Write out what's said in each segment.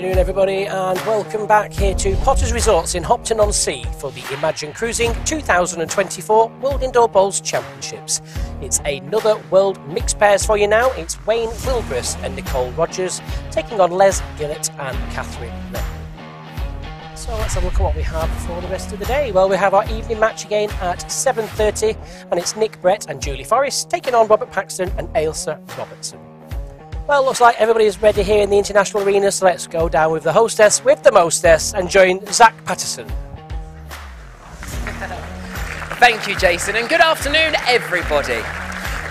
Good afternoon, everybody, and welcome back here to Potter's Resorts in Hopton on Sea for the Imagine Cruising 2024 World Indoor Bowls Championships. It's another World Mixed Pairs for you now. It's Wayne Willgress and Nicole Rogers taking on Les Gillett and Katherine Rednall. So let's have a look at what we have for the rest of the day. Well, we have our evening match again at 7.30, and it's Nick Brett and Julie Forrest taking on Robert Paxton and Ailsa Robertson. Well, looks like everybody's ready here in the international arena, so let's go down with the hostess, with the mostess, and join Zach Patterson. Thank you, Jason, and good afternoon, everybody.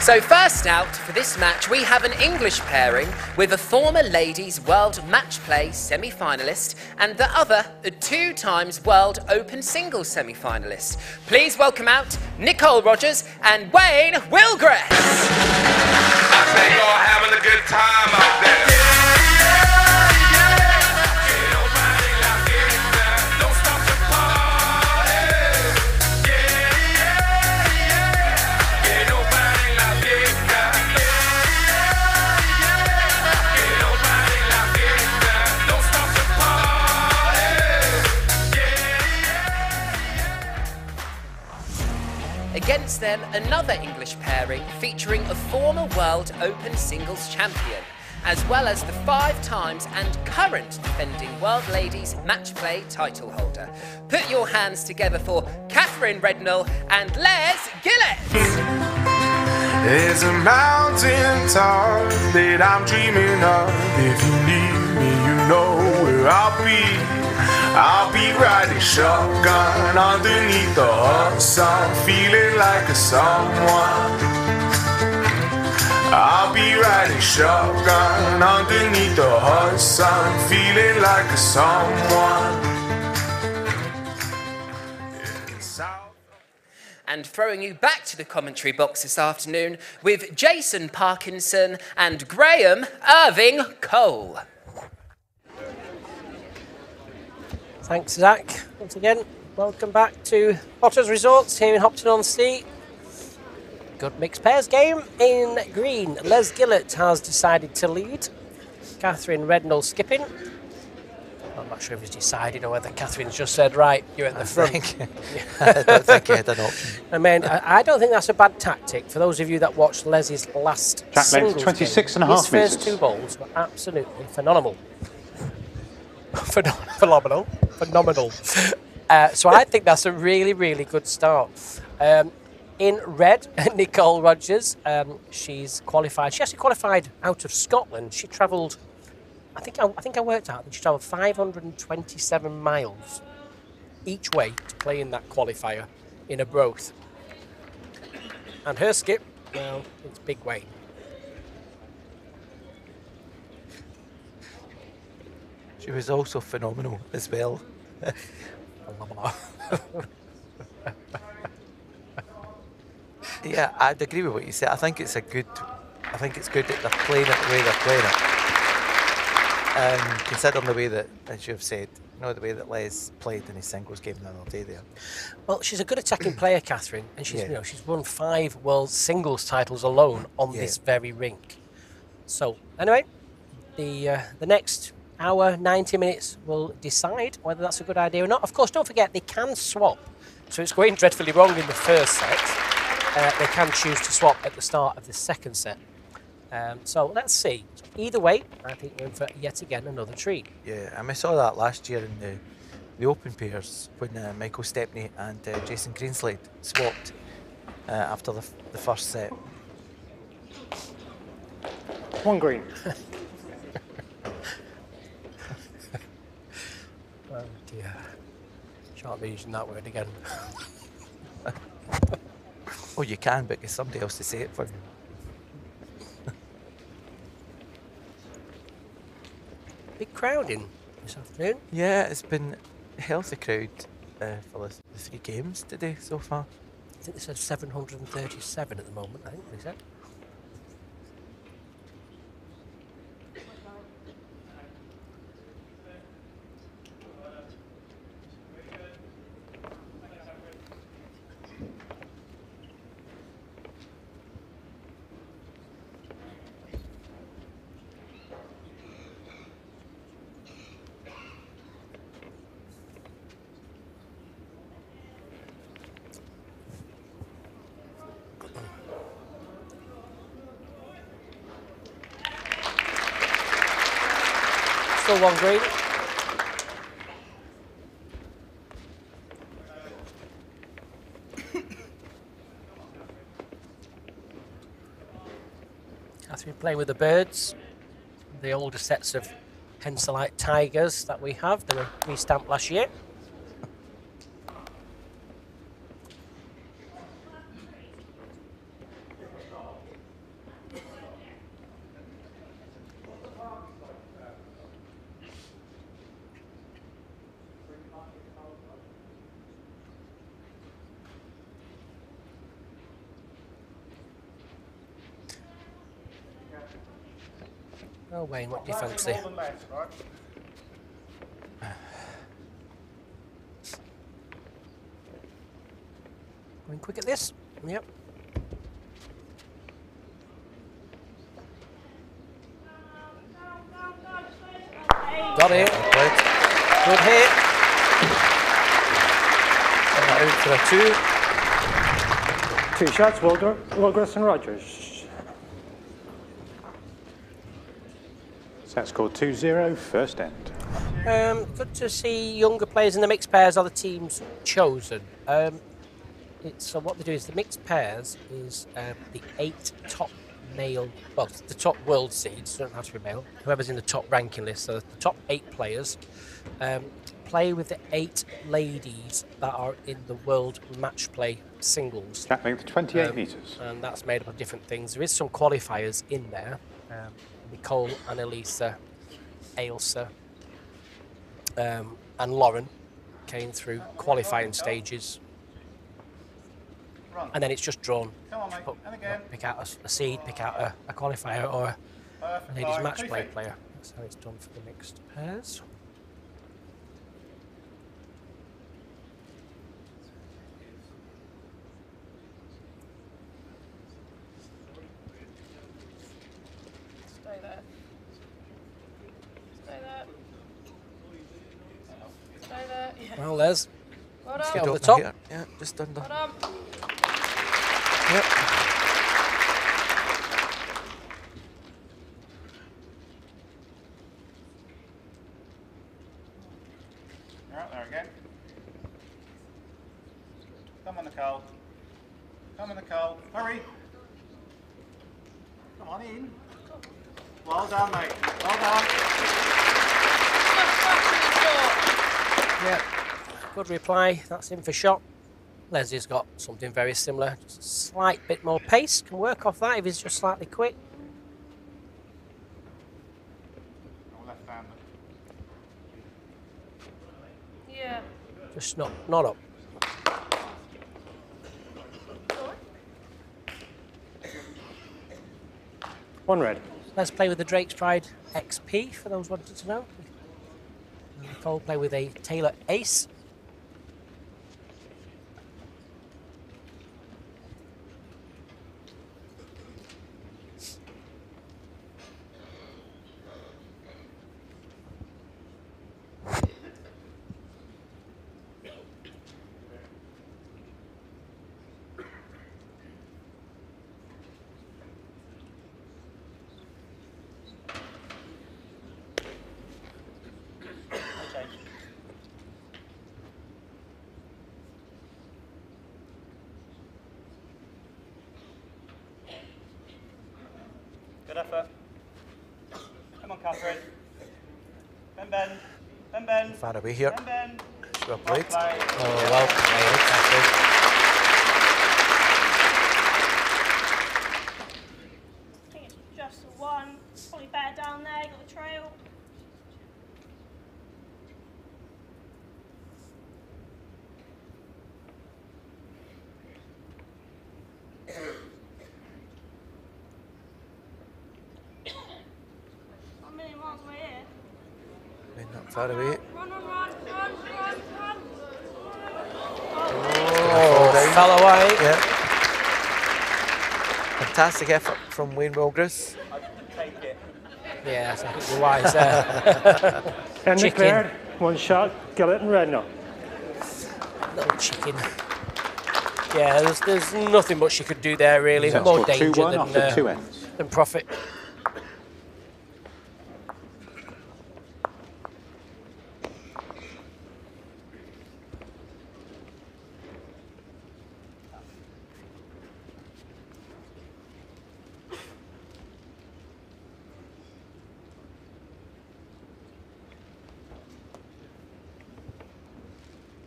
So, first out for this match, we have an English pairing with a former ladies' World Match Play semi finalist and the other a two times World Open Singles semi finalist. Please welcome out Nicole Rogers and Wayne Willgress. I you're having a good time out there. Them, another English pairing featuring a former World Open Singles champion, as well as the five times and current defending World Ladies Match Play title holder. Put your hands together for Katherine Rednall and Les Gillett. There's a mountain top that I'm dreaming of. If you need me, you know where I'll be. I'll be riding shotgun underneath the hot sun, feeling like a someone. I'll be riding shotgun underneath the hot sun, feeling like a someone. And throwing you back to the commentary box this afternoon with Jason Parkinson and Graham Irving Cole. Thanks, Zach. Once again, welcome back to Potter's Resorts here in Hopton on Sea. Good mixed pairs game in green. Les Gillett has decided to lead. Katherine Rednall skipping. I'm not sure if he's decided or whether Katherine's just said, right, you're at the front. I don't think he had an option. I mean, I, I don't think that's a bad tactic. For those of you that watched Leslie's last Track length, singles 26 game, and a half his half first two bowls were absolutely phenomenal. Phenom- phenomenal, phenomenal. Uh, so I think that's a really, really good start. Um, in red, Nicole Rogers. Um, she's qualified. She actually qualified out of Scotland. She travelled. I think I, I think I worked out that she travelled 527 miles each way to play in that qualifier in Arbroath. And her skip, well, it's Big Wayne. She was also phenomenal as well. yeah, I'd agree with what you said. I think it's a good. I think it's good that they're playing it the way they're playing it. Um, considering the way that, as you've said, you know, the way that Les played in his singles game the other day there. Well, she's a good attacking player, Katherine, and she's Yeah. you know she's won five world singles titles alone on Yeah. this very rink. So anyway, the uh, the next hour, ninety minutes will decide whether that's a good idea or not. Of course, don't forget they can swap. So it's going dreadfully wrong in the first set. Uh, they can choose to swap at the start of the second set. Um, so let's see. Either way, I think we're in for yet again another treat. Yeah, and we saw that last year in the the open pairs when uh, Michael Stepney and uh, Jason Greenslade swapped uh, after the, f- the first set. One green. Oh dear. Shan't be using that word again. Oh, you can, but get somebody else to say it for you. Big crowd in this afternoon. Yeah, it's been a healthy crowd uh, for the, the three games today so far. I think they said 737 at the moment, I think they said. Still one green. Catherine playing with the birds. The older sets of Henselite tigers that we have. They were re-stamped last year. Oh, Wayne, what do you fancy? Going quick at this. Yep. Got it. Good hit. And out for two. Two shots, Wilder, Willgress and Rogers. Set score 2-0, first end. Um, good to see younger players in the mixed pairs are the teams chosen. Um, it's, so what they do is the mixed pairs is um, the eight top male, well, the top world seeds, don't have to be male, whoever's in the top ranking list, so the top eight players um, play with the eight ladies that are in the world match play singles. Cat length 28 Um, metres. and that's made up of different things. There is some qualifiers in there. Nicole, Annalisa, Ailsa, um, and Lauren came through qualifying stages. And then it's just drawn. put- pick out a seed, pick out a, a qualifier or a, a ladies match play player. That's how it's done for the mixed pairs. Stay there. Stay there. Stay there. Yeah. Well, there's Well get done. on the top. here. Yeah, just under. Well done. Yep. You're out there again. Come on, Nicole. Come on, Nicole. Hurry. Come on in. Well done, mate. Well done. Just back to the door. Yeah, good reply. That's in for shot. Leslie's got something very similar. Just a slight bit more pace. Can work off that if he's just slightly quick. Yeah. Just not not up. One red. Let's play with the Drake's Pride XP for those wanting to know. Nicole play with a Taylor Ace. Far away here. Ben. Well Well played. played. Oh, well played, Katherine. I think it's just the one. Probably better down there, got the trail. A million miles away here. Been not far away. Run, run, run, run, run, run. Oh, down. fell away. Yeah. Fantastic effort from Wayne Willgress. Yeah, I think you're wise there. End Chicken. declared. One shot, Gillett and Rednall. Little chicken. Yeah, there's, there's nothing much you could do there really. Set More danger than, uh, than profit.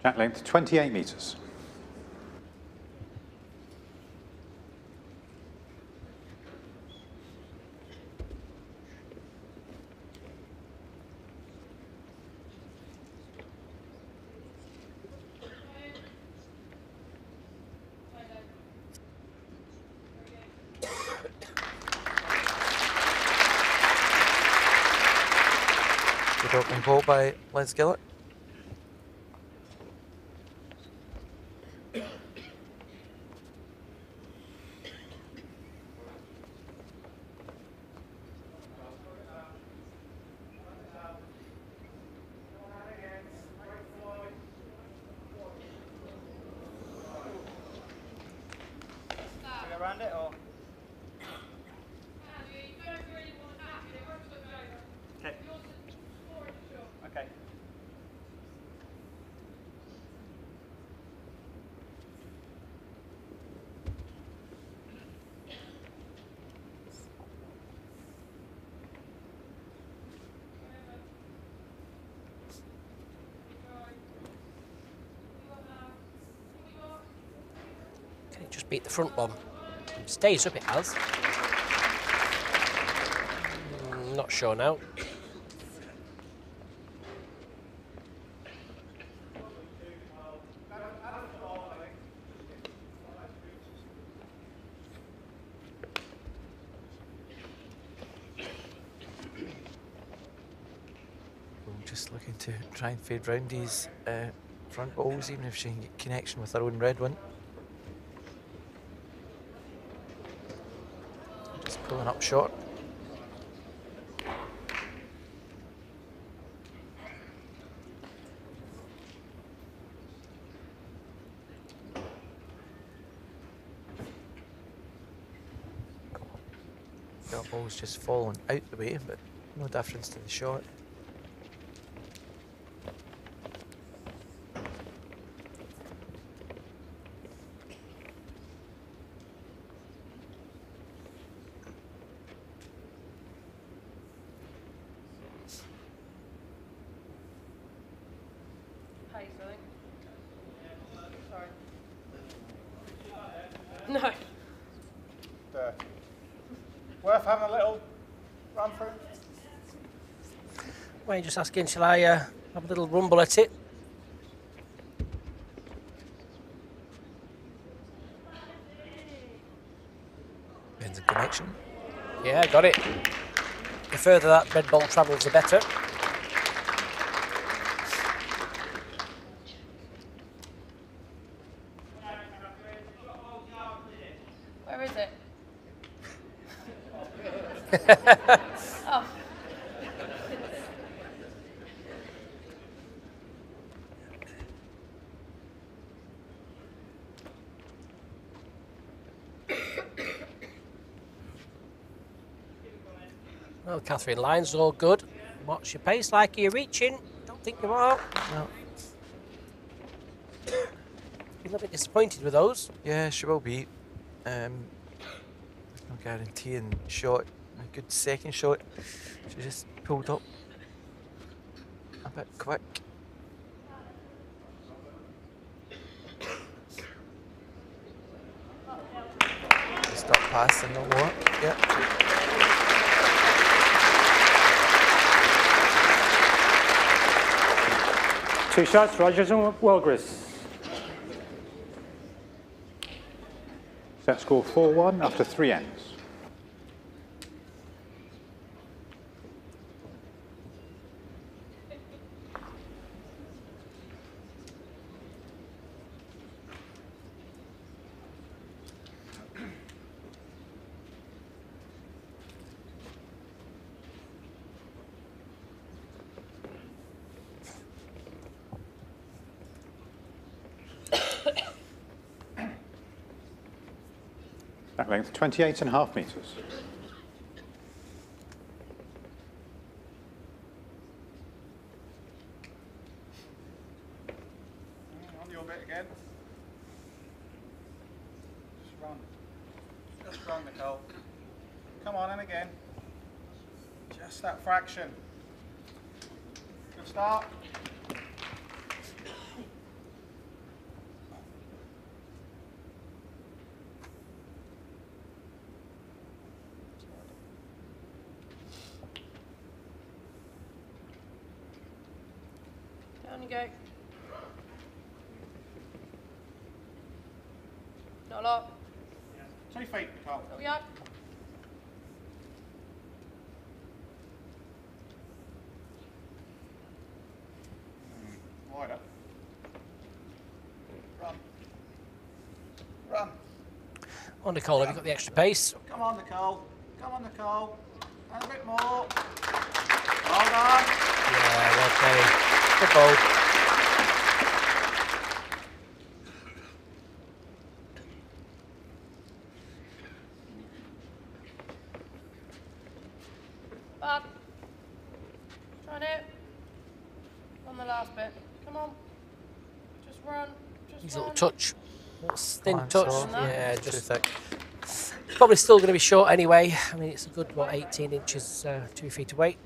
Jack length 28 metres. Ball by Les Gillett. The front one? Stays up, it has. Mm, Not sure now. Just looking to try and fade round these uh, front balls, even if she can get connection with her own red one. Just pulling up short. That ball's just fallen out the way, but no difference to the shot. Pace, I think. Sorry. No. Dirty. Worth having a little run through. Why are you just asking, shall I uh, have a little rumble at it? Depends on connection. Yeah, got it. The further that red ball travels, the better. Where is it? oh. Well, Katherine, lines all good. What's your pace like? Are you reaching? Don't think you are. No. A little bit disappointed with those. Yeah, she will be. Um, there's no guaranteeing shot. A good second shot. She just pulled up a bit quick. Stop passing the lot. Yep. Two shots, Rogers and Willgress. Set score 4-1 after three ends. Length 28 and a half metres. On your bit again. Just run. Just run, Nicole. Come on, and again. Just that fraction. Good start. On you go. Not a lot. Two feet, Nicole. Not yet. Wider. Run. Run. On Nicole, have you got the extra pace? Come on, Nicole. Come on, Nicole. And a bit more. Well done. Yeah, well played. Good ball. Bad. Trying it. On the last bit. Come on. Just run. Just His run. little touch. Little thin Fine, touch. so- Yeah, Too just thick. probably still going to be short anyway. I mean, it's a good, what, 18 inches, uh, two feet away.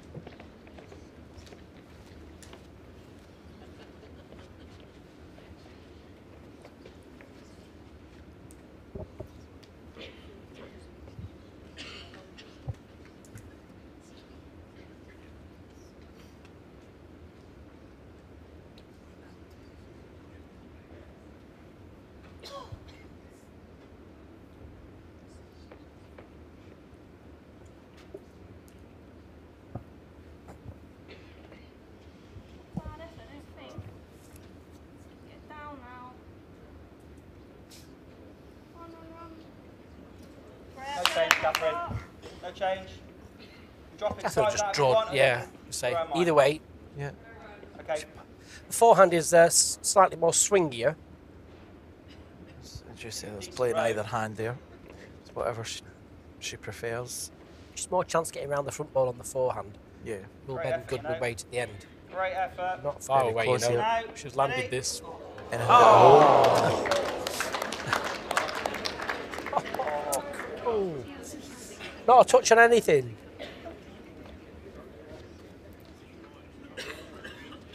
Bad effort, I don't think. Get down now. Run, run, run. No change, Katherine. No change. Drop it I thought just out if you draw, yeah, you- say, where am I? either way. Yeah. Okay. The forehand is uh, slightly more swingier. As you say, there's playing either hand there. It's whatever she, she prefers. Just more chance getting around the front ball on the forehand. Yeah. Will bend good you know. weight at the end. Great effort. Not far Very away, close you know. She's landed this. And Oh. Not a touch on anything.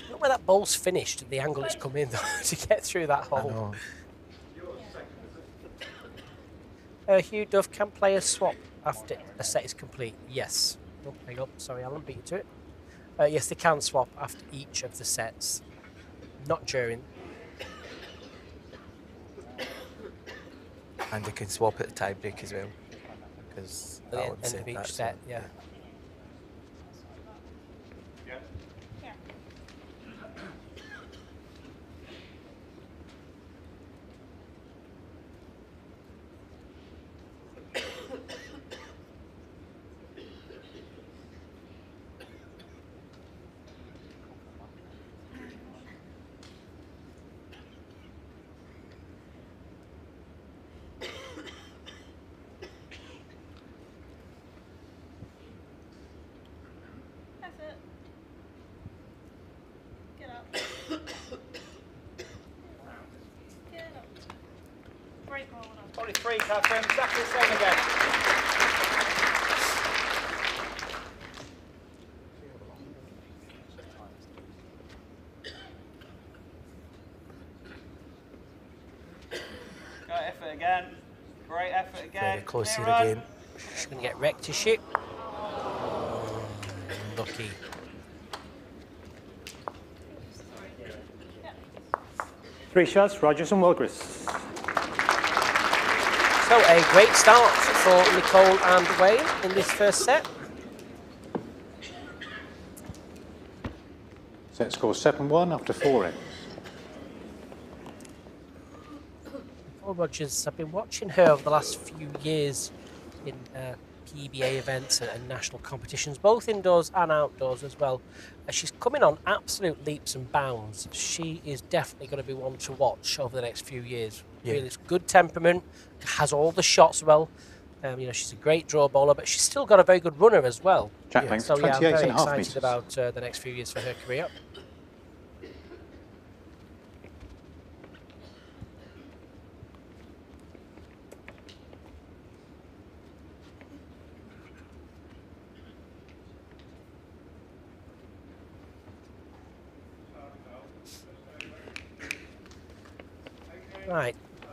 Look where that ball's finished, the angle it's come in though, to get through that hole. Uh, Hugh Duff can play a swap after a set is complete. Yes. Oh, hang on. Sorry, Alan, beat you to it. Uh, yes, they can swap after each of the sets, not during. And they can swap at the tiebreak as well. Because oh, At the Alan end, end of each that, set. Yeah. On. Probably three, Katherine. Exactly the same again. Great effort again. Great effort again. Very close Clear here run. again. She's going to get wrecked, is she? Lucky. Three shots, Rogers and Willgress. So a great start for Nicole and Wayne in this first set. Set score 7-1 after four ends. Paul Rogers, I've been watching her over the last few years in uh, PBA events and, national competitions, both indoors and outdoors as well. Uh, she's coming on absolute leaps and bounds. She is definitely going to be one to watch over the next few years. Yeah. Really, it's good temperament, has all the shots well. Um, you know, she's a great draw bowler, but she's still got a very good runner as well. Jack Yeah, length, So yeah, I'm very and a half excited metres. about uh, the next few years for her career.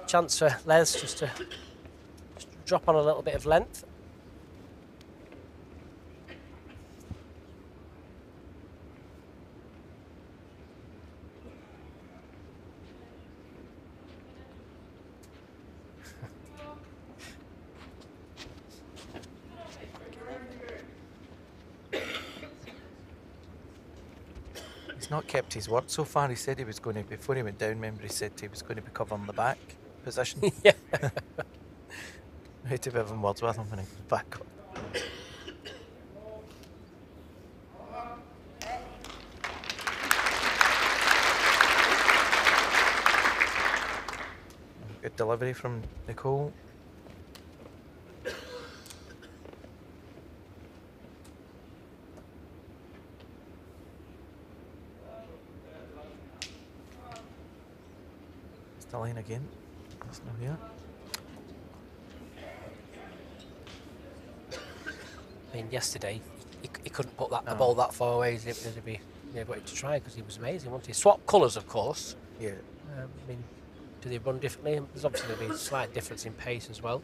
chance for Les just to drop on a little bit of length. he's not kept his word so far. He said he was going to, before he went down, remember he said he was going to be covering the back position. yeah. I hate to be having words with him when he back up. Good delivery from Nicole. Still in again. It's not here. I mean, yesterday he, he couldn't put that the ball that far away. He'd, he'd be wanted to try because he was amazing. Wanted he? Swap colours, of course. Yeah. Um, I mean, do they run differently? There's obviously going to be a slight difference in pace as well.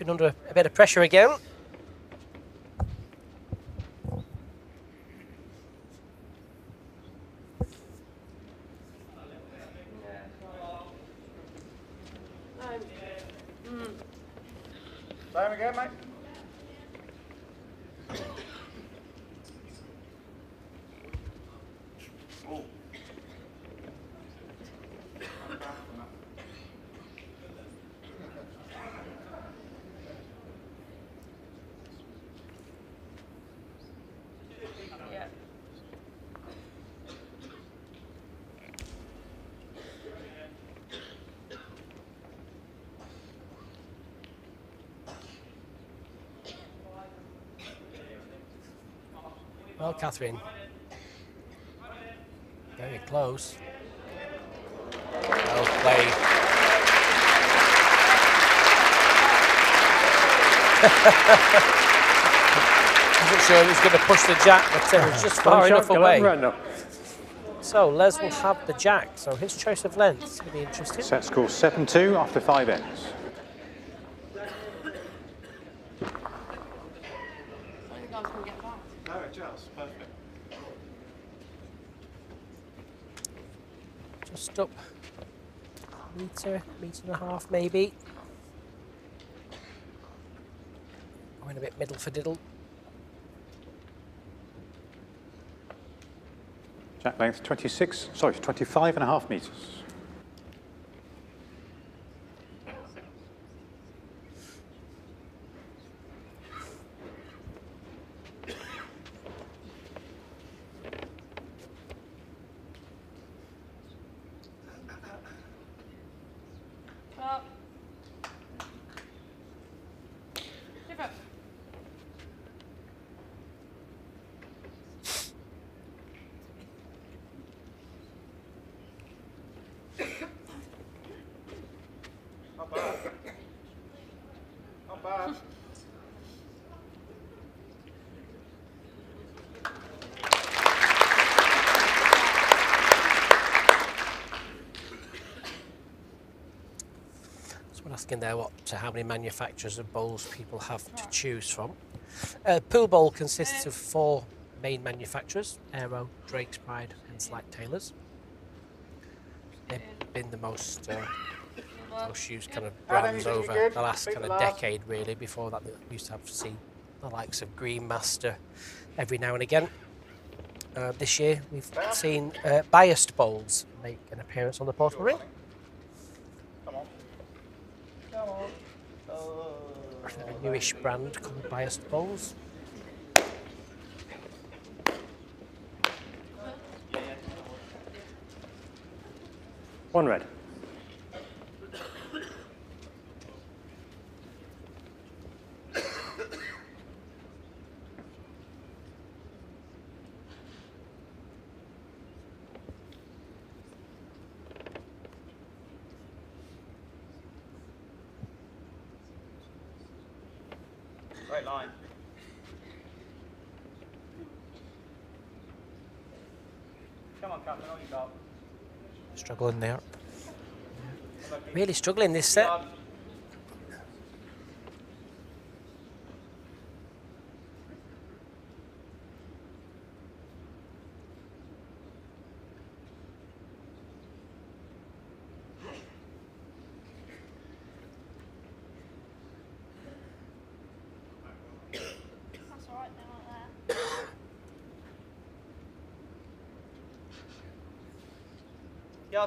Katherine under a bit of pressure again. Katherine. Very close. Well played. Wasn't sure he was going to push the jack, but uh, it was just far enough away. So Les will have the jack. So his choice of length is going to be interesting. Set score 7-2 after five ends. I think I was going to get back. No, it just perfect. Just up meter, meter and a half maybe. Going a bit middle for diddle. Jack length 26, sorry, 25 and a half metres. Asking there what to how many manufacturers of bowls people have to choose from. Uh, pool bowl consists of four main manufacturers: Aero, Drake's Pride, and Slack Taylors. They've been the most uh, most used kind of brands over the last kind of decade, really. Before that, we used to have seen the likes of Green Master every now and again. Uh, this year, we've seen uh, biased bowls make an appearance on the portal ring. Come on. Come on. a newish brand called Biased Bowls. One red. Struggling there. Really struggling this set.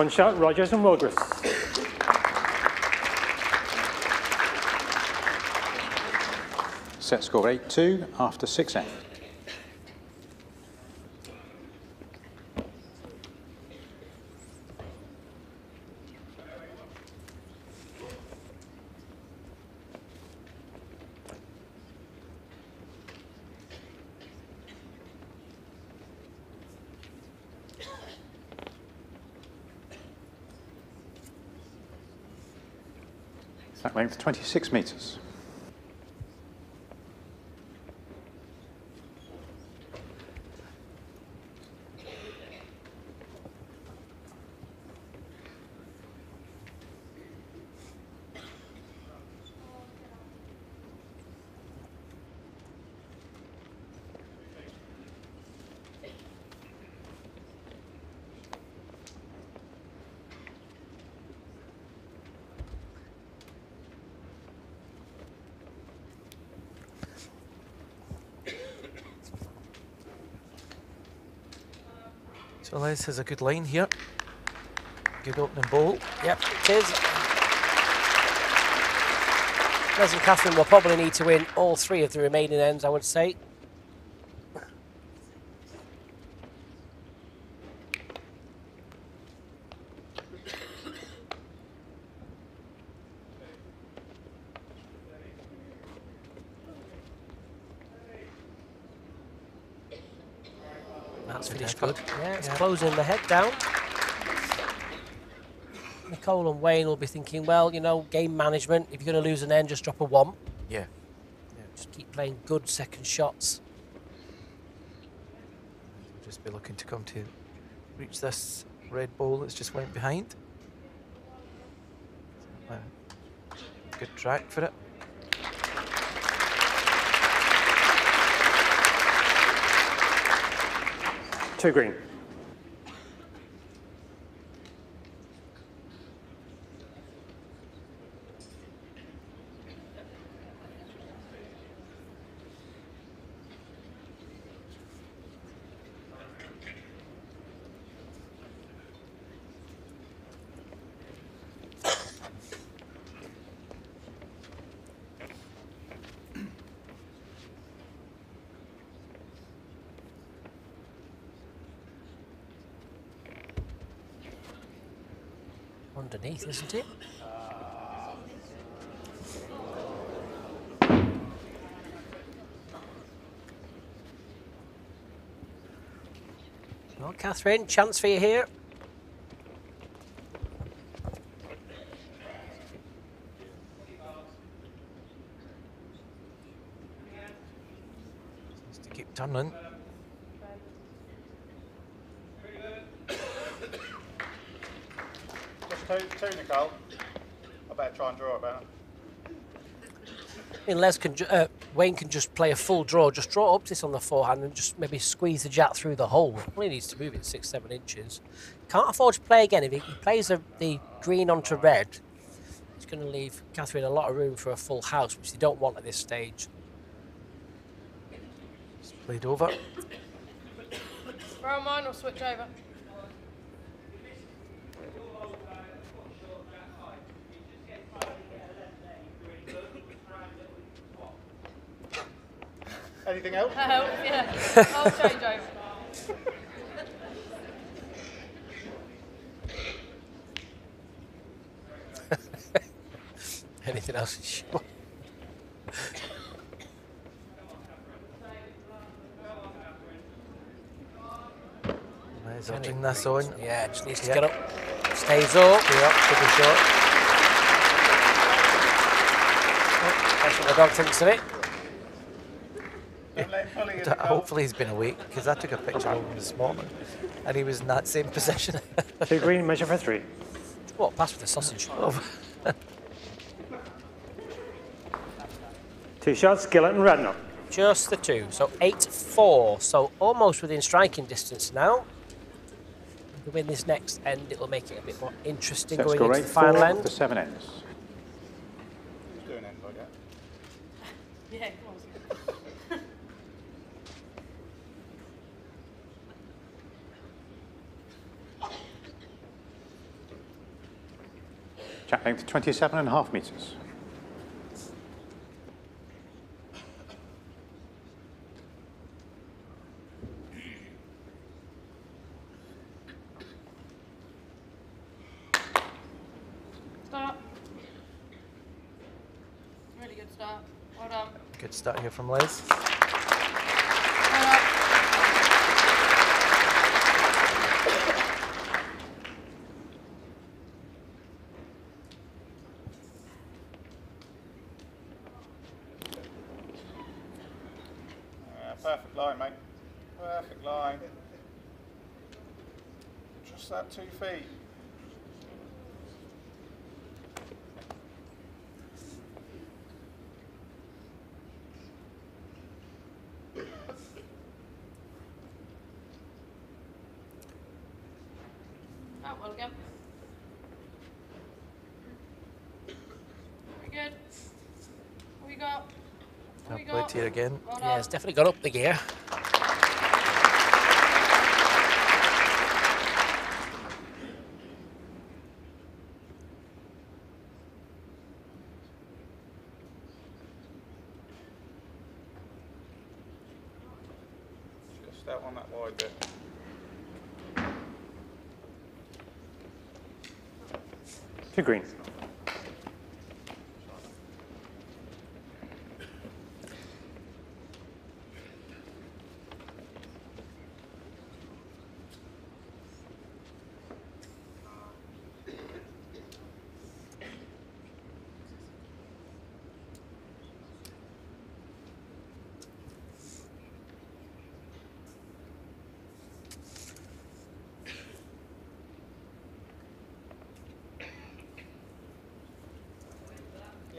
One shot, Rogers and Willgress. Set score 8-2 after 6 8. 26 metres. So Les has a good line here. Good opening ball. Yep, it is. Les and Catherine will probably need to win all three of the remaining ends, I would say. That's finished good. Yeah, it's closing the head down. Nicole and Wayne will be thinking, well, you know, game management. If you're going to lose an end, just drop a one. Yeah. Just keep playing good second shots. We'll just be looking to come to reach this red ball that's just went behind. Uh, Good track for it. Two green. Underneath, isn't it? Well, Katherine, chance for you here. Just to keep turning. Just two, two, Nicole. I better try and draw it better. I mean, can, uh, Wayne can just play a full draw, just draw up this on the forehand and just maybe squeeze the jack through the hole. Only needs to move it six, seven inches. Can't afford to play again. If he plays the, the green onto red, it's going to leave Katherine a lot of room for a full house, which they don't want at this stage. Played over. Throw mine or switch over. Anything else? Help, yeah. I'll change over. Anything else? Sure. Might as well on. Yeah, just needs to Yeah. get up. Stays up. Yeah, take a shot. That's what the dog thinks of it. Don't let him bully you. D- Nicole. Hopefully he's been awake because I took a picture of him this morning and he was in that same position. Two green, measure for three. What? Pass with the sausage. Oh. Two shots, Gillett and Rednall. Just the two. So 8 4. So almost within striking distance now. If we win this next end, it'll make it a bit more interesting Set going into eight the final end. after seven ends. Who's doing it, bugger? Yeah, come on. Jack length 27 and a half metres. Start. Really good start. Well done. Good start here from Les. Perfect line, mate. Perfect line. Just that two feet. Oh, well again. Very good. What we got? What we I've played got? here again. Well Yeah, it's definitely got up the gear. Just that one that wide bit. Two green.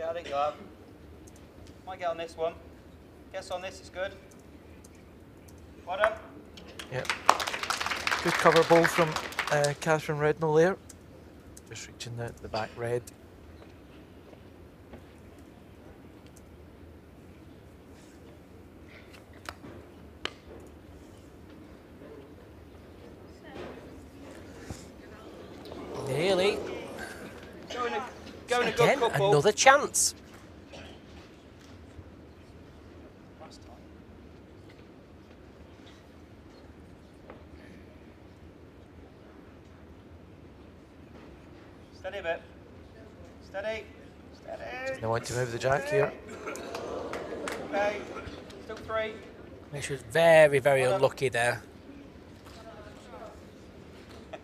Yeah, I think you. Might get on this one. Guess on this is good. Well done. Yep. Good cover ball from uh, Katherine Rednall there. Just reaching the, the back red. Nearly. Going a, going a good Again, another chance. Steady a bit. Steady. Steady. They want to move the jack here. Okay. Still three. Make sure it's very, very unlucky there.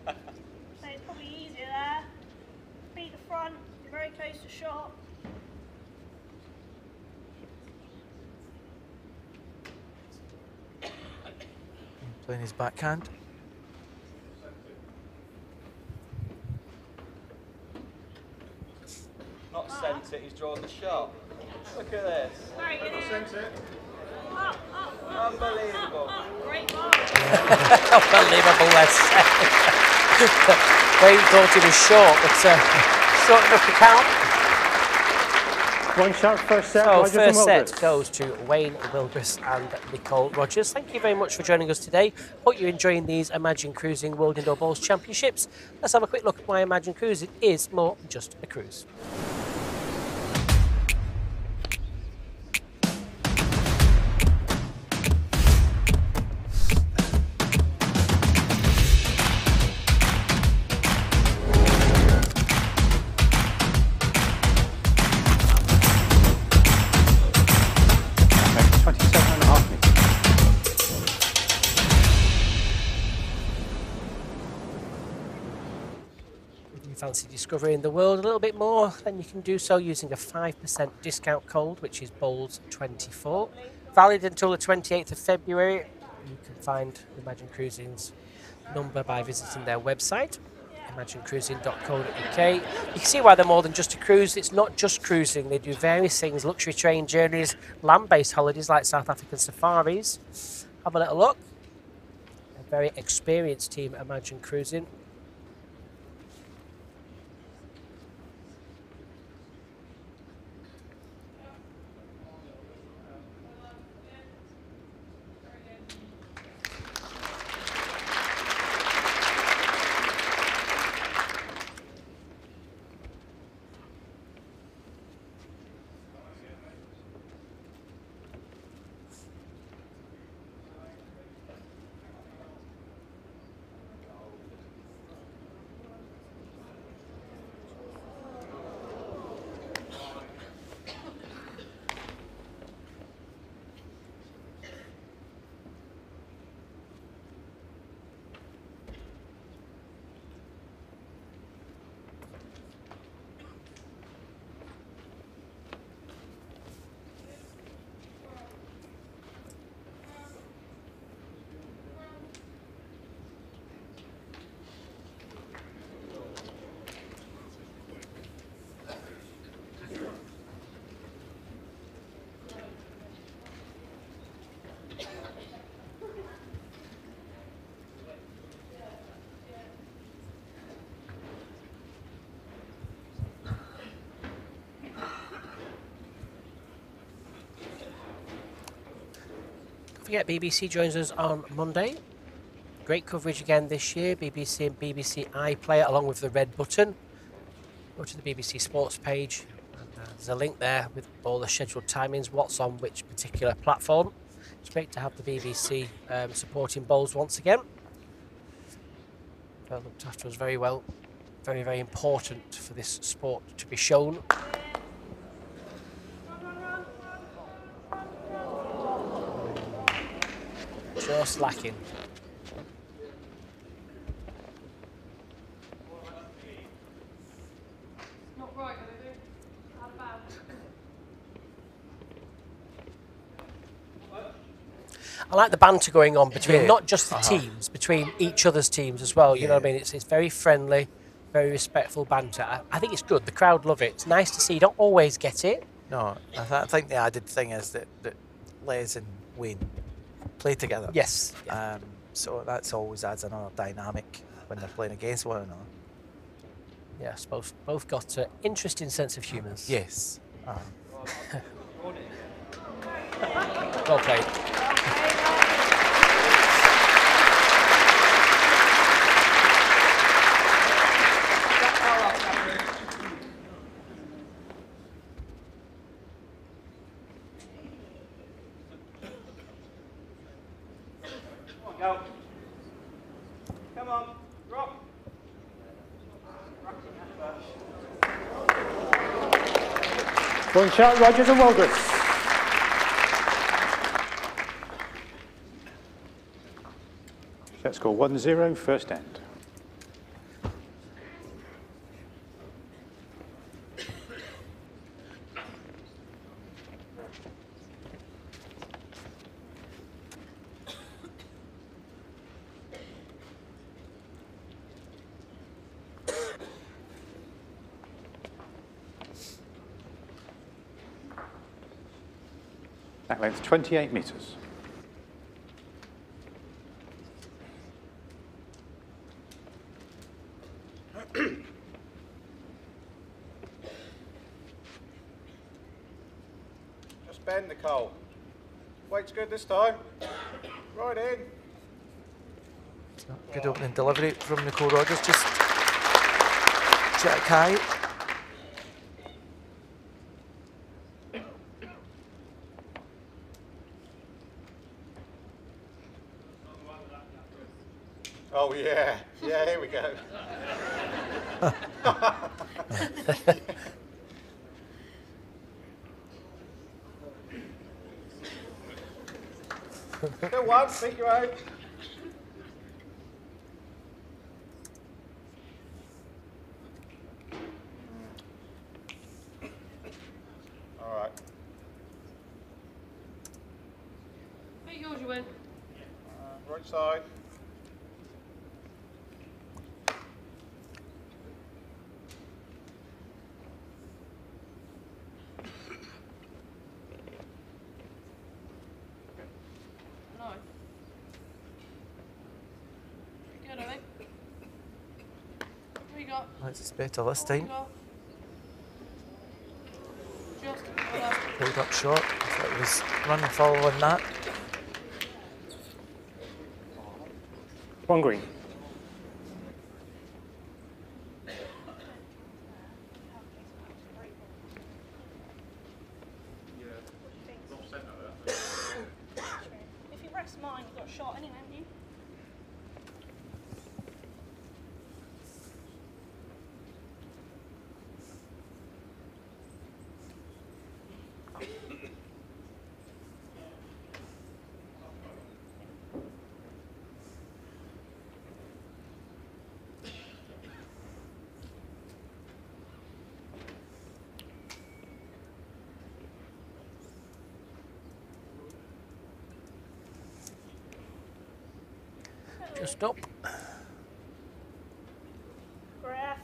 So it's probably easier there. Beat the front, you're very close to shot. Playing his backhand. Not sent it, he's drawn the shot. Look at this. Unbelievable. up. Great ball. Unbelievable, let's say. Wayne thought he was short, but uh, short enough to count. One shot, first set. So Rogers first set goes to Wayne Willgress and Nicole Rogers. Thank you very much for joining us today. Hope you're enjoying these Imagine Cruising World Indoor Bowls Championships. Let's have a quick look at why Imagine Cruising is more than just a cruise. Discovering the world a little bit more, then you can do so using a 5% discount code, which is BOWLS24. Valid until the 28th of February. You can find Imagine Cruising's number by visiting their website, imaginecruising.co.uk. You can see why they're more than just a cruise. It's not just cruising, they do various things luxury train journeys, land based holidays like South African safaris. Have a little look. A very experienced team at Imagine Cruising. Forget, BBC joins us on Monday. Great coverage again this year. BBC and BBC iPlayer, along with the red button. Go to the BBC Sports page. And, uh, there's a link there with all the scheduled timings, what's on which particular platform. It's great to have the BBC um, supporting bowls once again. They looked after us very well. Very, very important for this sport to be shown. Just lacking. Not right, are they? How bad? I like the banter going on between Yeah. not just the uh-huh. teams, between each other's teams as well. You know what I mean? It's, it's very friendly, very respectful banter. I, I think it's good. The crowd love it. It's nice to see. You don't always get it. No, I, th- I think the added thing is that, that Les and Wayne play together. Yes. yeah. Um, so that's always adds another dynamic when they're playing against one another. yes, both both got an interesting sense of humour. Yes. Uh, Well played. One shot, Rogers and Willgress. Set score 1 0, first end. Length 28 metres. Just bend, Nicole. Weight's good this time. Right in. good opening delivery from Nicole Rogers. Just check high. Oh yeah, yeah. Here we go. Still one. Think your own. Hit yours, you win. Uh, right side. No. Pretty good, I think. What you got? That's better this time. got? Just. Pulled up short. I thought he was running following that. One green.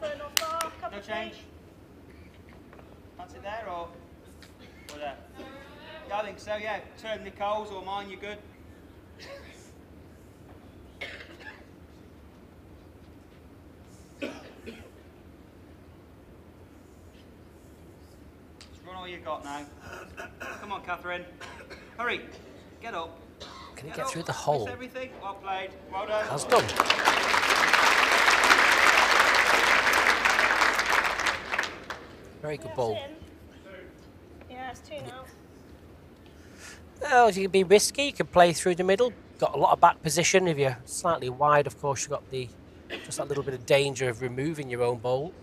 Effort, not No change. That's it there or, or there? Yeah, I think so, yeah. Turn Nicole's or mine, you're good. Just run all you got now. Come on, Katherine. Hurry. Get up. Can he Get get through the hole? everything. Well played. Well done. Has done. Very good ball. in. Yeah, it's two now. Well, you can be risky. You can play through the middle. Got a lot of back position. If you're slightly wide, of course, you've got the just that little bit of danger of removing your own ball.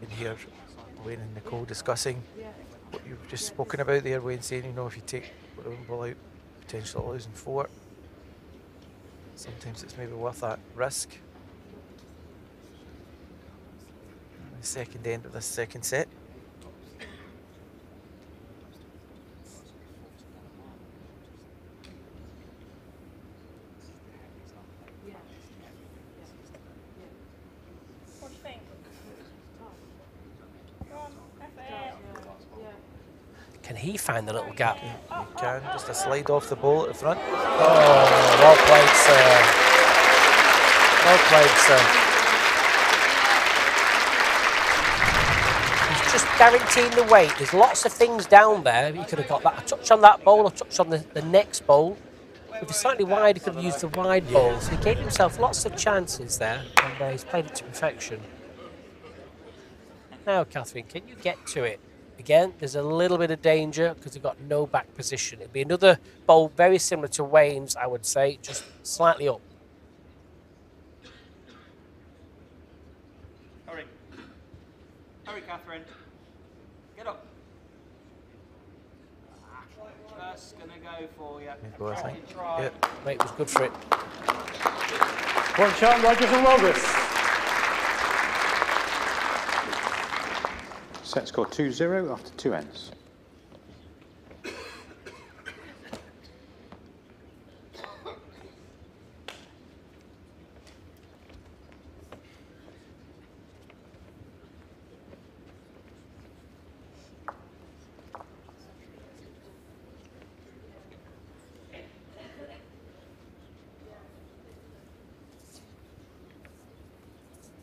In here, Wayne and Nicole discussing what you've just spoken about there. Wayne saying, you know, if you take the ball out, potentially losing four. Sometimes it's maybe worth that risk. The second end of this second set. What do you think? Go on, effort. Can he find the little gap? You can just a slide off the ball at the front. Oh, well played, sir. Well played, sir. He's just guaranteeing the weight. There's lots of things down there. He could have got that a touch on that bowl, a touch on the, the next ball. If he's slightly wide, he could have used the wide bowl. So he gave himself lots of chances there, and uh, he's played it to perfection. Now, Katherine, can you get to it? Again, there's a little bit of danger because they've got no back position. It'd be another bowl very similar to Wayne's, I would say, just slightly up. Hurry. Hurry, Katherine. Get up. Just gonna go for you. Good I think. Cracking try. Yeah. Mate was good for it. Point shot, Rogers and Rogus. Set score 2-0 after two ends.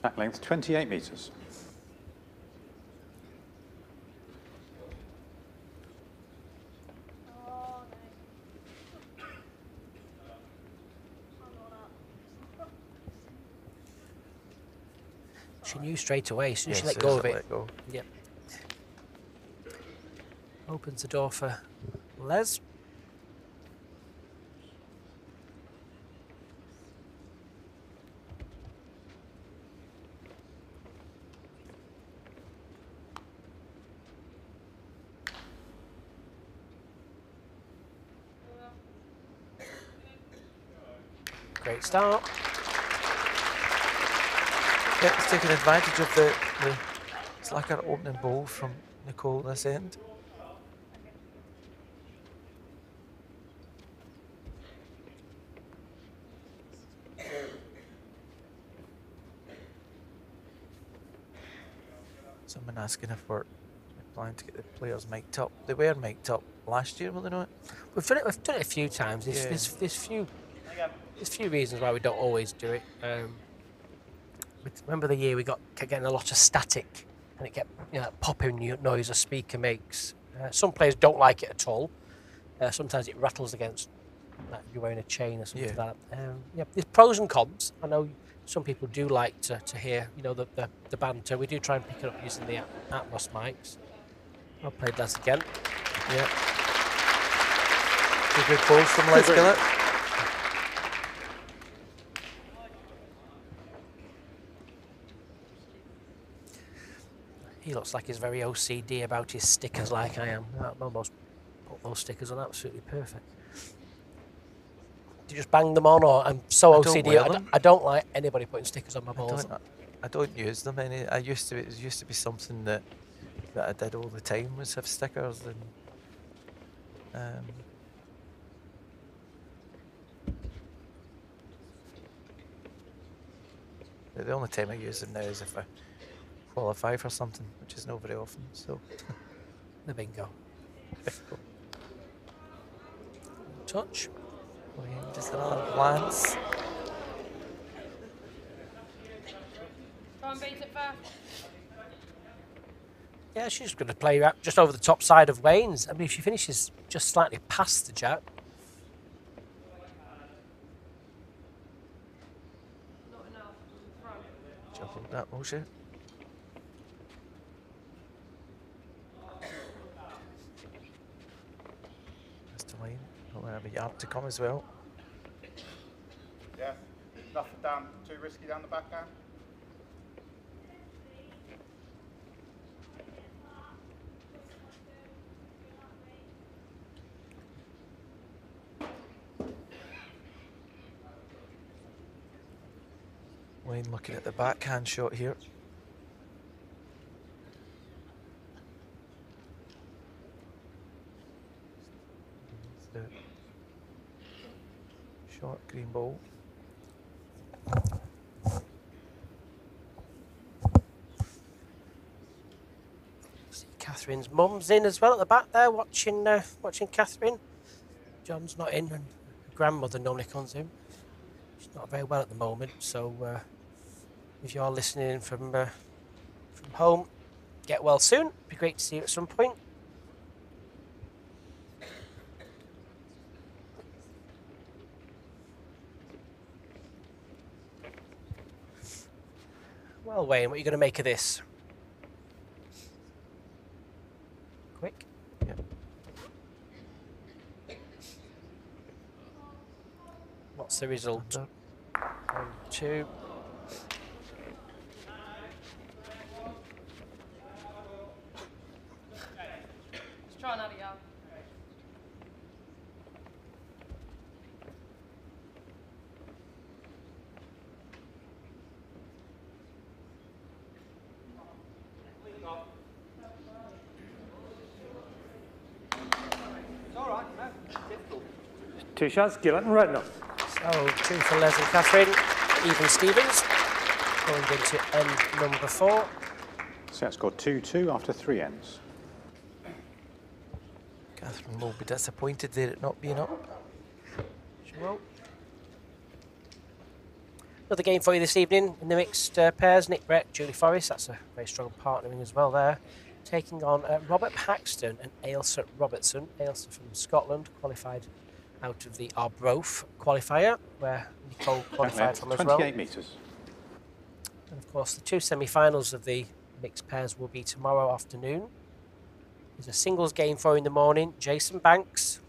Back length 28 metres. She knew straight away. As soon she let go of it. Go. Yep. Opens the door for Les. Great start. It's taking advantage of the, the an opening ball from Nicole this end. Someone asking if we're planning to get the players mic'd up. They were mic'd up last year, were they not? We've done it. We've done it a few times. There's, Yeah. there's, there's few there's few reasons why we don't always do it. Um, remember the year we got kept getting a lot of static, and it kept you know, that popping noise a speaker makes. Uh, some players don't like it at all. Uh, sometimes it rattles against like you're wearing a chain or something Yeah. like that. Um, yeah, there's pros and cons. I know some people do like to, to hear you know the, the, the banter. We do try and pick it up using the Atmos mics. I'll play that again. Yeah. Two good balls from Les Gillett. He looks like he's very OCD about his stickers, like I am. I'll almost put those stickers on absolutely perfect. Do you just bang them on, or I'm so I don't OCD? wear I, d-. I don't like anybody putting stickers on my I balls. don't, I don't use them any. I used to. It used to be something that that I did all the time was have stickers and. Um, the only time I use them now is if I qualify for something, which is not very often. So. The bingo. Touch. Just another glance. Try and beat it first. Yeah, she's going to play just over the top side of Wayne's. I mean, if she finishes just slightly past the jack, Not enough. Front. Juggled that oh, bullshit. Mr. Wayne, probably have a yard to come as well. Yeah. Nothing down, too risky down the backhand. Wayne looking at the backhand shot here. It's the green ball. see Katherine's mum's in as well at the back there, watching uh, watching Katherine. John's not in, and grandmother normally comes in. She's not very well at the moment, so uh, if you're listening from uh, from home, get well soon. Be great to see you at some point. Well, Wayne, what are you going to make of this? Quick. Yep. What's the result? One, two. Let's try another yard. It's all right, no, it's difficult. Two shots, Gillett and Rednall. So two for Les and Katherine. Even Stevens going into end number four. Set score 2-2 after three ends. Katherine will be disappointed there at not being up. She will. Another game for you this evening in the mixed uh, pairs. Nick Brett, Julie Forrest. That's a very strong partnering as well there. Taking on uh, Robert Paxton and Ailsa Robertson. Ailsa from Scotland, qualified out of the Arbroath qualifier, where Nicole qualified from as well. 28 metres. And of course, the two semi-finals of the mixed pairs will be tomorrow afternoon. There's a singles game for you in the morning. Jason Banks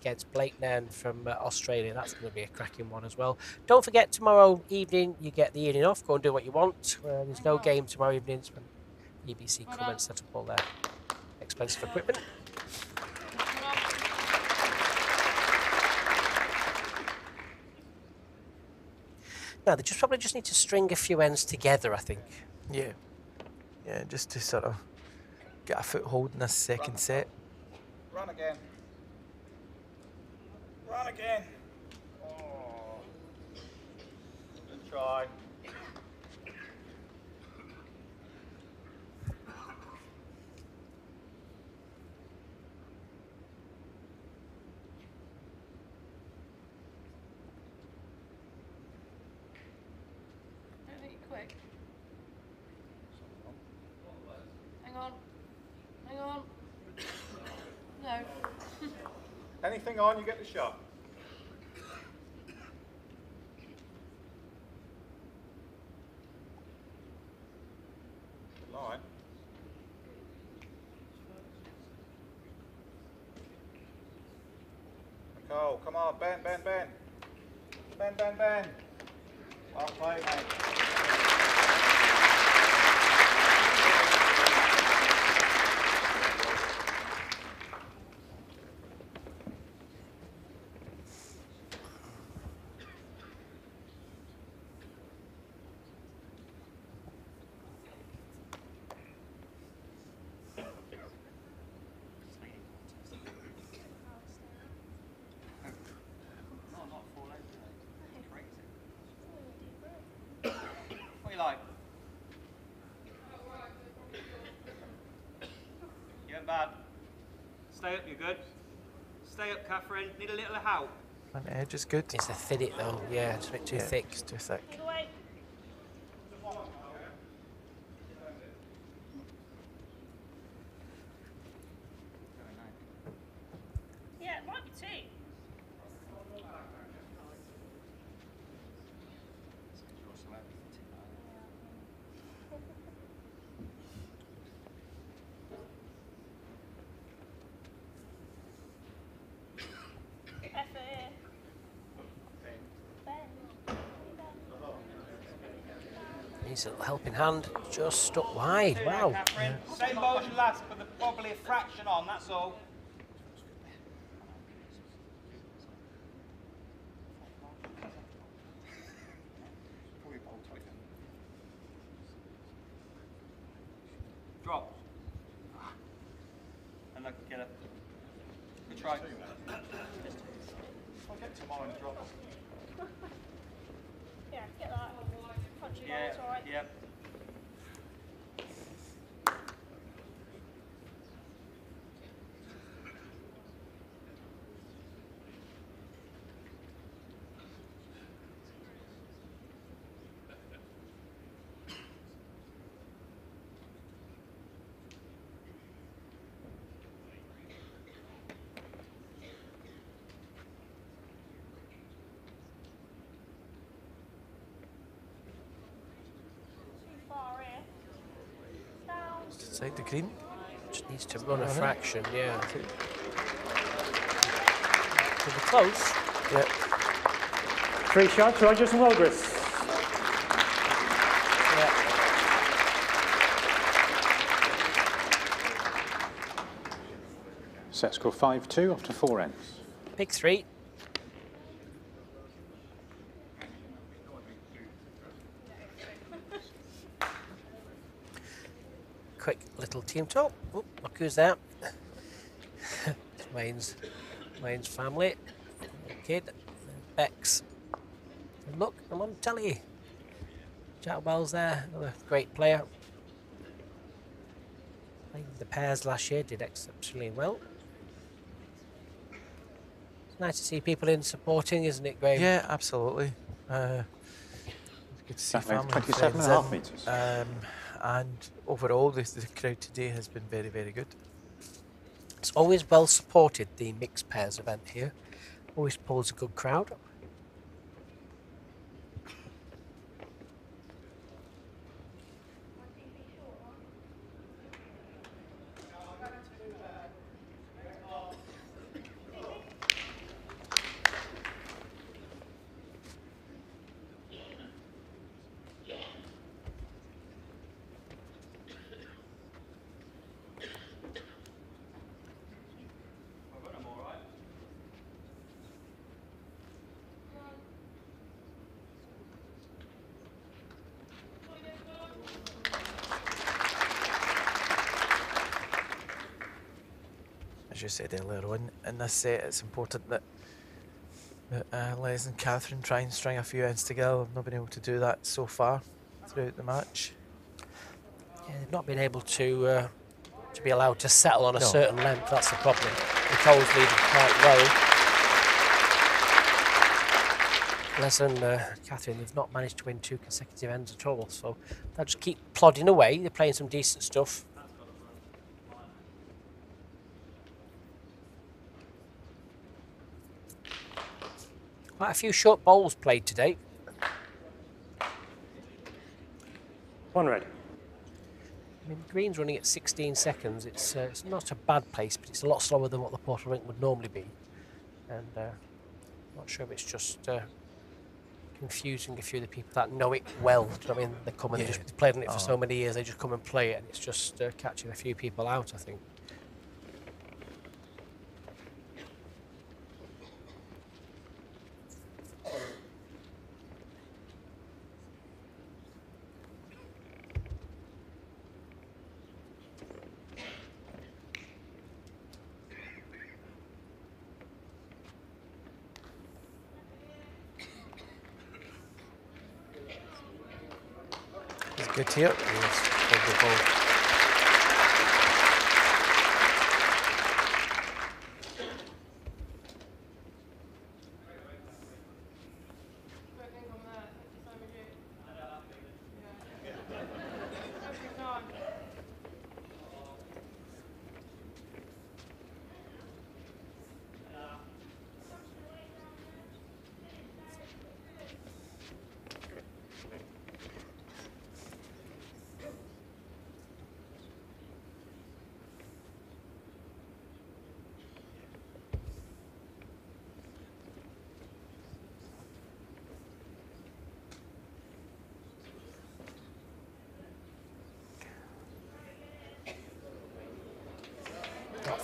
against Blake Nairn from uh, Australia. That's going to be a cracking one as well. Don't forget, tomorrow evening you get the evening off. Go and do what you want. Uh, there's no game tomorrow evening. It's when BBC come and set up all their expensive equipment. Now. They just probably just need to string a few ends together. I think. Yeah. Yeah, just to sort of get a foothold in this second set. Run again. Run again. Oh. Good try. Don't think you're quick. Hang on. Hang on. No. Anything on, you get the shot. Line. Come on, bend, bend, bend. Bend, bend, bend. Well played, mate. Bad. Stay up, you're good. Stay up, Katherine. Need a little help. And edge is good. It's a thin it though. Yeah, it's a bit too Yeah, thick. It's too thick. Either way. Yeah, it might be two. Effort here. Ben. Needs a little helping hand. Just stuck wide. Wow. Katherine. Same bow as last, but probably a fraction on, that's all. Drop. And look, get it. Good try. I'll get tomorrow and drop. Yeah, get that. Punchy Yeah, balls, alright. yeah. Too far here. Down. Side. Just needs to run a fraction. Yeah. Could be close. Yeah. Three shots, Rogers and Willgress. Set score 5-2 after four ends. Big three. Quick little team talk. Oh, look who's there. it's Wayne's, Wayne's family. Kid, Bex. And look, I'm on telly. Jack Wells there, another great player. Played with the pairs last year, did exceptionally well. It's nice to see people in supporting, isn't it, Graham? Yeah, absolutely. Uh, it's good to see That family 27 and a half metres. Um, and overall, the, the crowd today has been very, very good. It's always well supported, the mixed pairs event here. Always pulls a good crowd. Said earlier on, in this set, it's important that, that uh, Les and Katherine try and string a few ends together. They've not been able to do that so far throughout the match. Yeah, they've not been able to uh, to be allowed to settle on a No. certain length. That's the problem. The Nicole's leading quite well. Les and uh, Katherine have not managed to win two consecutive ends at all, so they'll just keep plodding away. They're playing some decent stuff. Quite a few short bowls played today. One red. I mean, Green's running at 16 seconds. It's uh, it's not a bad pace, but it's a lot slower than what the Portal Rink would normally be. And uh, I'm not sure if it's just uh, confusing a few of the people that know it well. Do you know what I mean? They come and Yeah. just played on it for so Oh. many years. They just come and play it, and it's just uh, catching a few people out. I think. He's good here. He's played the ball.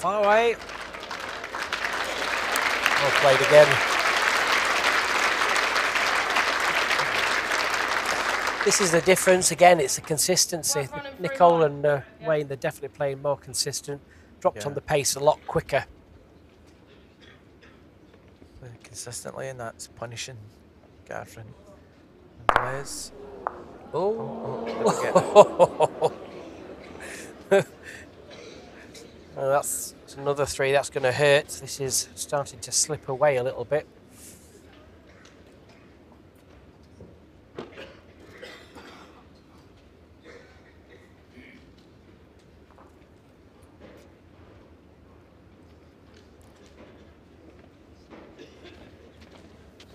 Not far away. play played again. This is the difference. Again, it's the consistency. Nicole and uh, Wayne, they're definitely playing more consistent. Dropped Yeah. on the pace a lot quicker. Playing consistently, and that's punishing Katherine and Les. Oh, Oh, did we get- Well, that's, that's three. That's going to hurt. This is starting to slip away a little bit.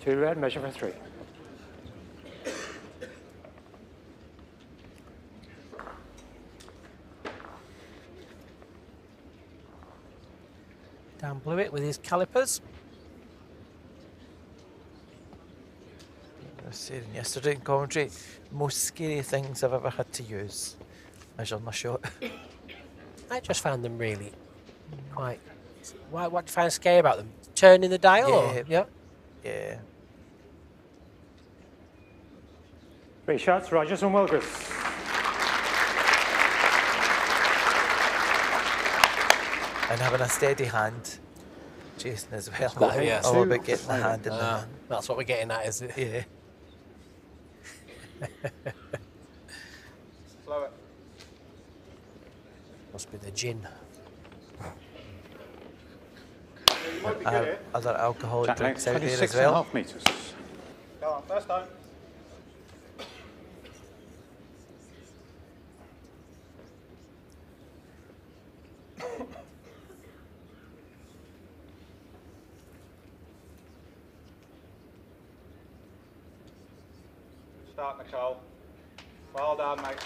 Two red, measure for three. Blew it with his calipers. I was saying yesterday in commentary, most scary things I've ever had to use. Measuring my shot. I just found them really quite. Why, what do you find scary about them? Turning the dial? or- Yeah. yeah. yeah. Three shots, Rogers and Willgress. And having a steady hand, Jason as well. That, yeah. All Two about getting the hand in the Ah, hand. that's what we're getting at, is it? Yeah. Slow it. Must be the gin. You might be Uh, other alcoholic Track drinks length out there as well. half metres. Go on, first time.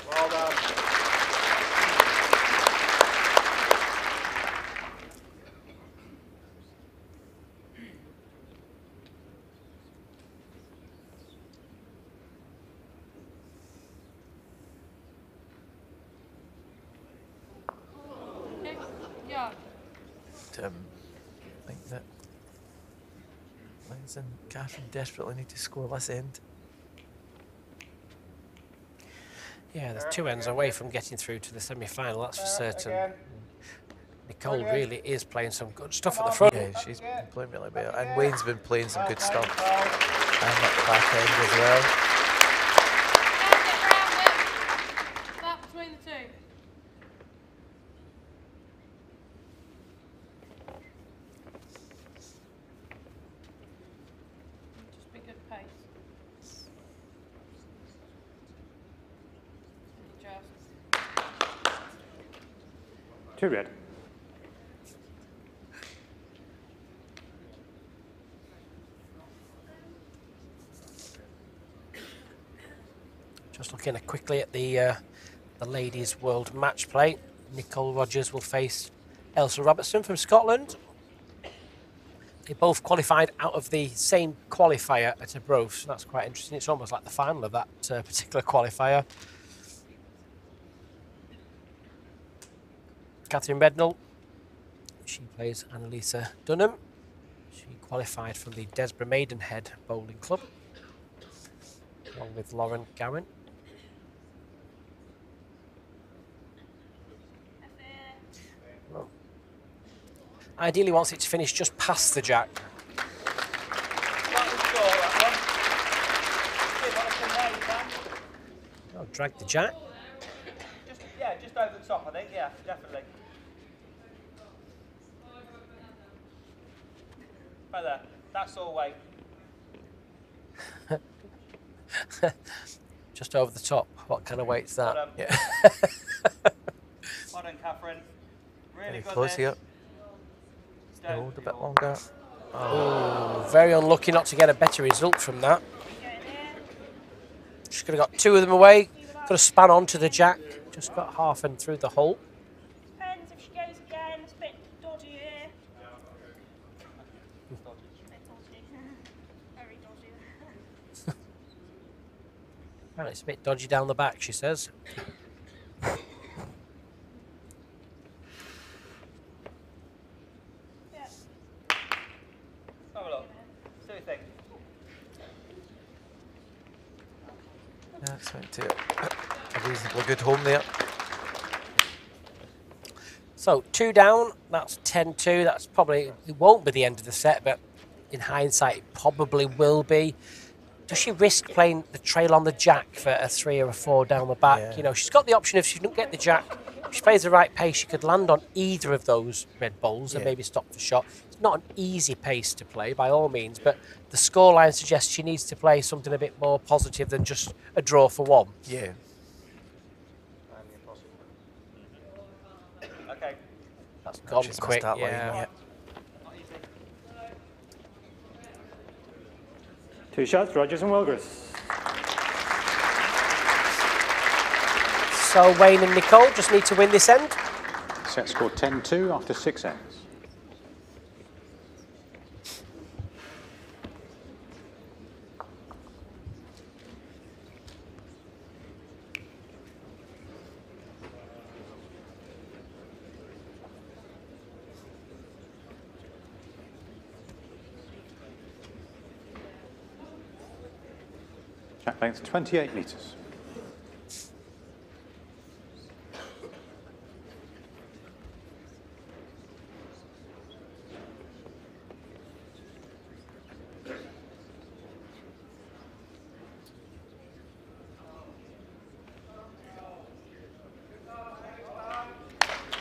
Well done. Um, I think that and Katherine desperately need to score this end. Yeah, there's two ends away from getting through to the semi final, that's for certain. Nicole really is playing some good stuff at the front. Yeah, she's been playing really well. And Wayne's been playing some good stuff. And at the back end as well. That between the two. Just be good pace. Just. Red. Just looking quickly at the uh, the ladies' world match play. Nicole Rogers will face Elsa Robertson from Scotland. They both qualified out of the same qualifier at Arbroath, so that's quite interesting. It's almost like the final of that uh, particular qualifier. Katherine Rednall, she plays Annalisa Dunham. She qualified from the Desborough Maidenhead Bowling Club, along with Lauren Gowan. Well, Ideally wants it to finish just past the jack. I'll drag the jack. Just, yeah, just over the top, I think. Yeah, definitely. That's all weight. just over the top. What kind of weight's that? Yeah. Done, Katherine. Really Any good. close here? Hold a bit longer. Oh, very unlucky not to get a better result from that. She could have got two of them away. Could have span onto the jack. Just got half and through the hole. Depends if she goes again. It's a bit dodgy here. Bit dodgy. Very dodgy. Well, it's a bit dodgy down the back, she says. yeah. Have a look. See what you think. That's went to a reasonably good home there. So two down, that's 10-2. That's probably, it won't be the end of the set, but in hindsight, it probably will be. Does she risk playing the trail on the jack for a three or a four down the back? Yeah. You know, she's got the option if she doesn't get the jack, if she plays the right pace, she could land on either of those red balls and Yeah. maybe stop the shot. It's not an easy pace to play by all means, but the scoreline suggests she needs to play something a bit more positive than just a draw for one. Yeah. Okay. That's gone She's quick. that yeah. yeah. Not easy. Two shots, Rogers and Willgress. So Wayne and Nicole just need to win this end. Set score 10-2 after six ends. Track length 28 metres.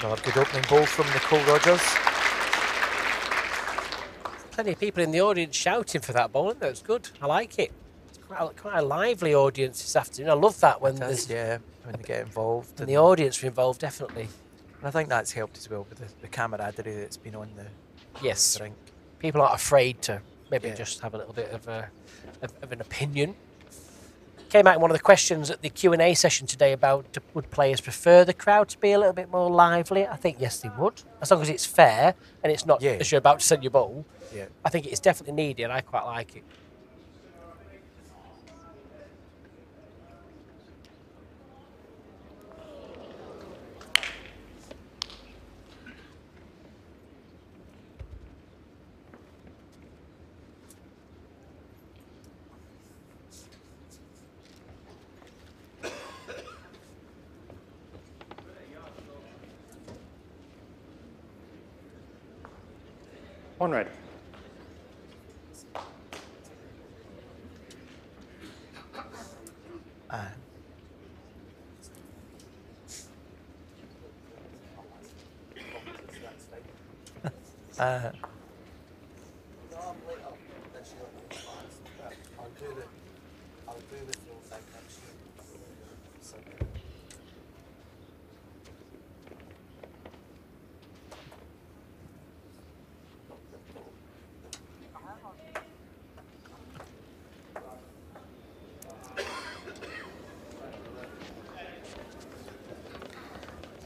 Another good opening ball from Nicole Rogers. Plenty of people in the audience shouting for that ball, isn't there? It's good. I like it. Quite a, quite a lively audience this afternoon. I love that when yeah, when they get involved. when And, the audience are involved, definitely. and I think that's helped as well with the, the camaraderie that's been on the Yes. rink. People aren't afraid to maybe Yeah. just have a little bit of, a, of, of an opinion. Came out in one of the questions at the Q&A session today about would players prefer the crowd to be a little bit more lively? I think yes, they would. As long as it's fair and it's not Yeah. as you're about to send your ball. Yeah. I think it's definitely needed. I quite like it. One red. Uh, uh,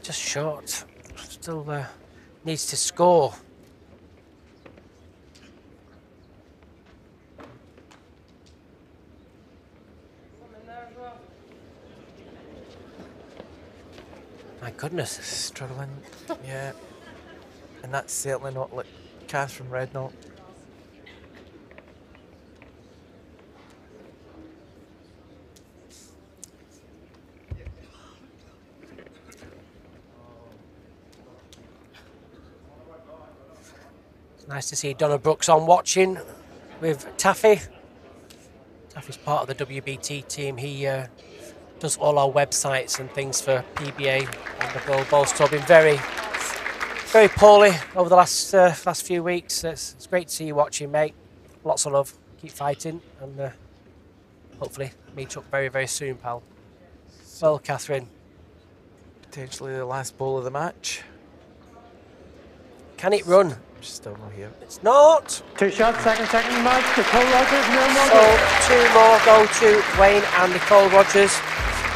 Just short. Still uh, needs to score. My goodness. struggling, yeah. And that's certainly not like Katherine Rednall. Nice to see Donna Brooks on watching with Taffy. Taffy's part of the WBT team. He uh, does all our websites and things for PBA and the World Bowls Tour. Been very, very poorly over the last uh, last few weeks. It's, it's great to see you watching, mate. Lots of love. Keep fighting, and uh, hopefully meet up very, very soon, pal. Well, Katherine, Potentially the last bowl of the match. can it run? Still not here. It's not. Two shots, second, second match. Nicole Rogers, Neil So Morgan. two more go to Wayne and Nicole Rogers.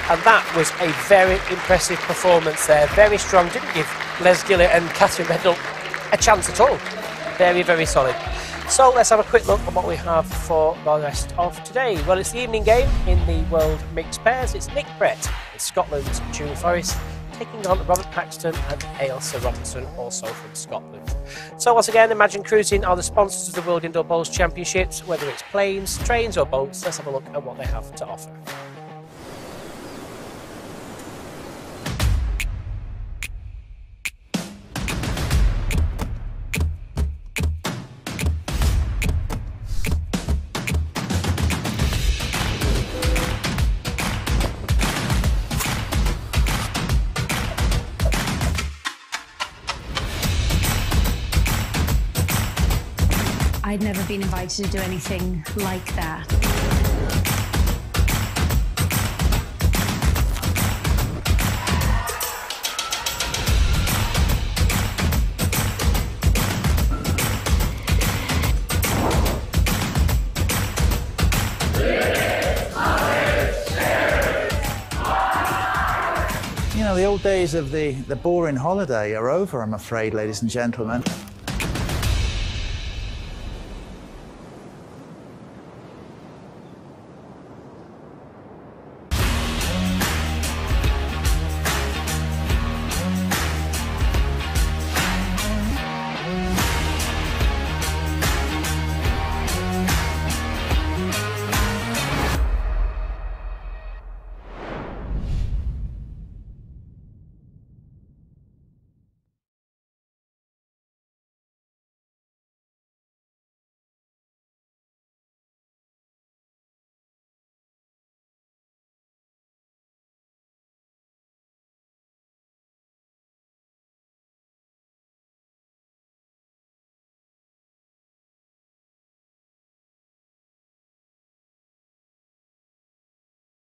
And that was a very impressive performance there. Very strong. Didn't give Les Gillett and Katherine Rednall a chance at all. Very, very solid. So let's have a quick look at what we have for the rest of today. Well, it's the evening game in the World Mixed Pairs. It's Nick Brett with Scotland's Julie Forrest taking on Robert Paxton and Ailsa Robinson, also from Scotland. So once again, Imagine Cruising are the sponsors of the World Indoor Bowls Championships, whether it's planes, trains or boats. Let's have a look at what they have to offer. Invited to do anything like that. You know, the old days of the, the boring holiday are over, I'm afraid, ladies and gentlemen.